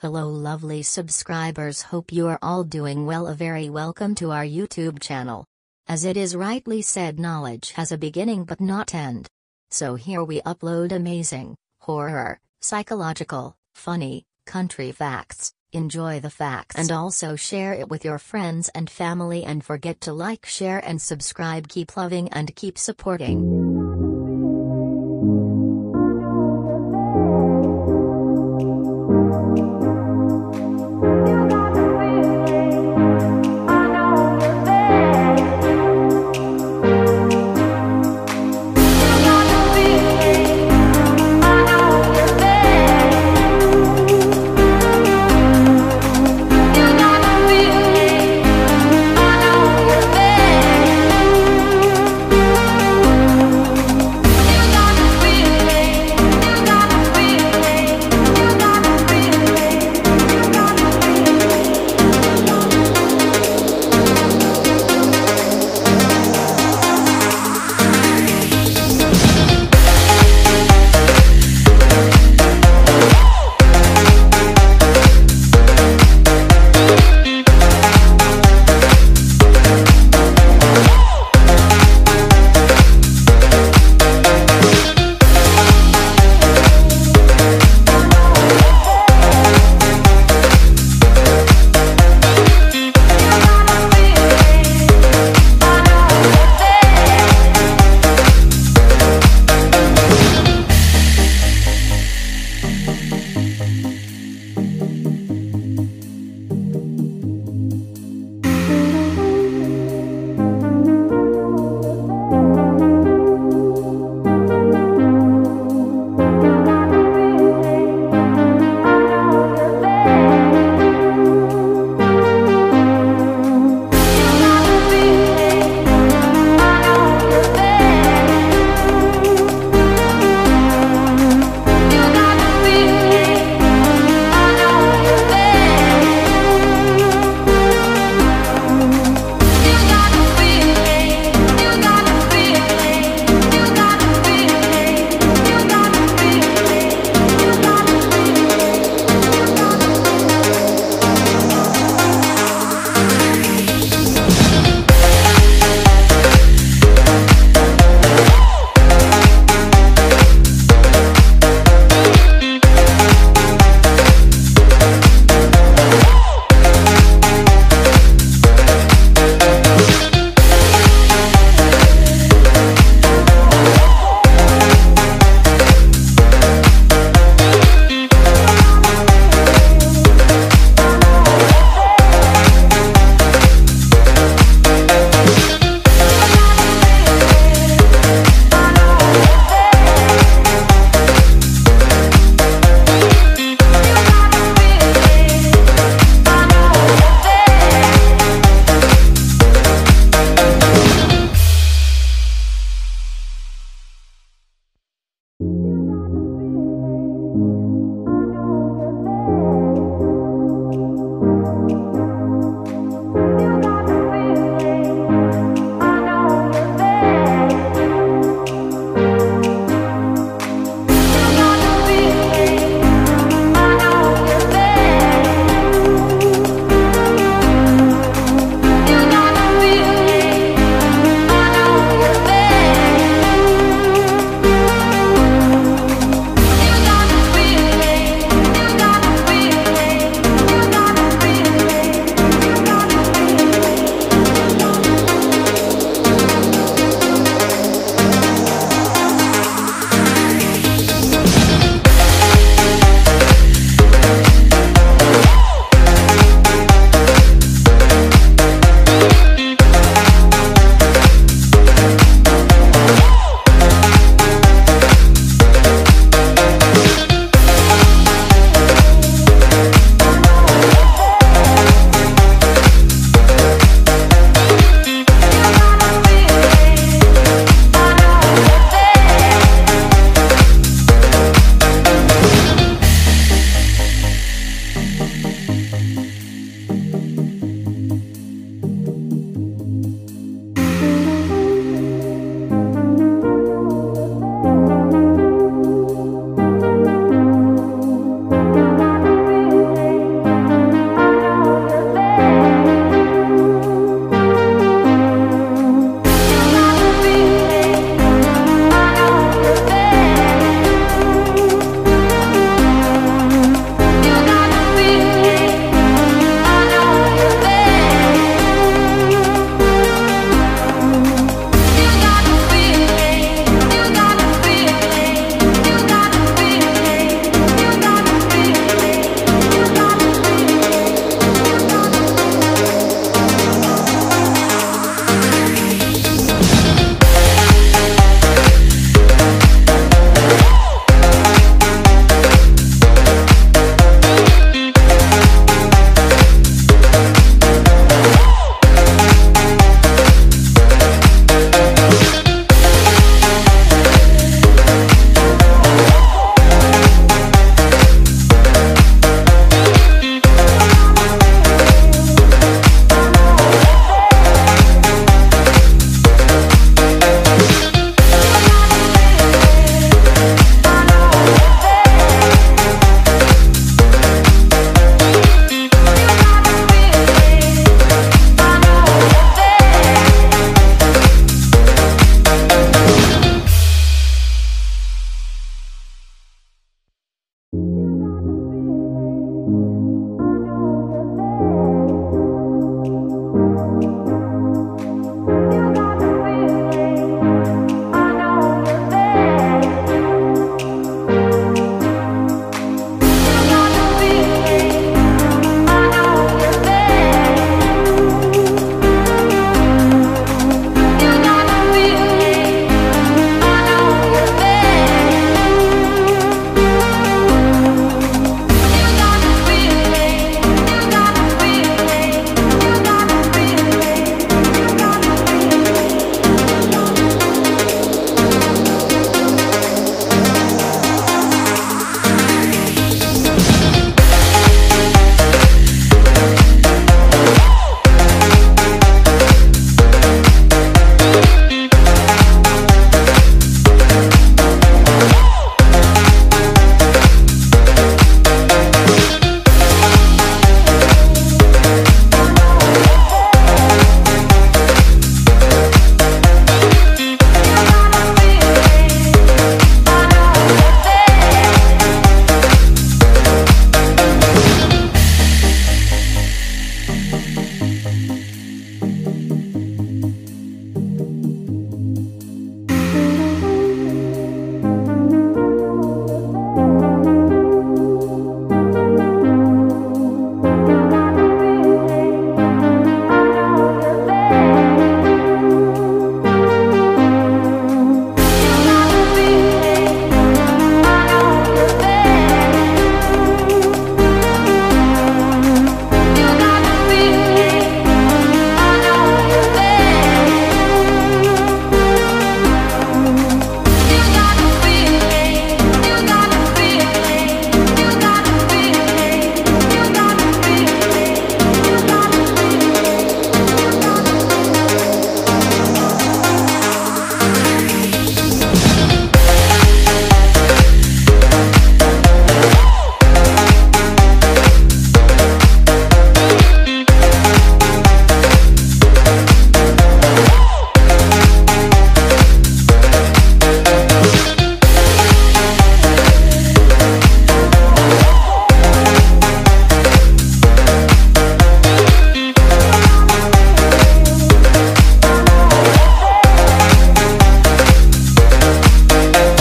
Hello lovely subscribers hope you are all doing well a very welcome to our YouTube channel. As it is rightly said knowledge has a beginning but not end. So here we upload amazing, horror, psychological, funny, country facts, enjoy the facts and also share it with your friends and family and forget to like share and subscribe keep loving and keep supporting.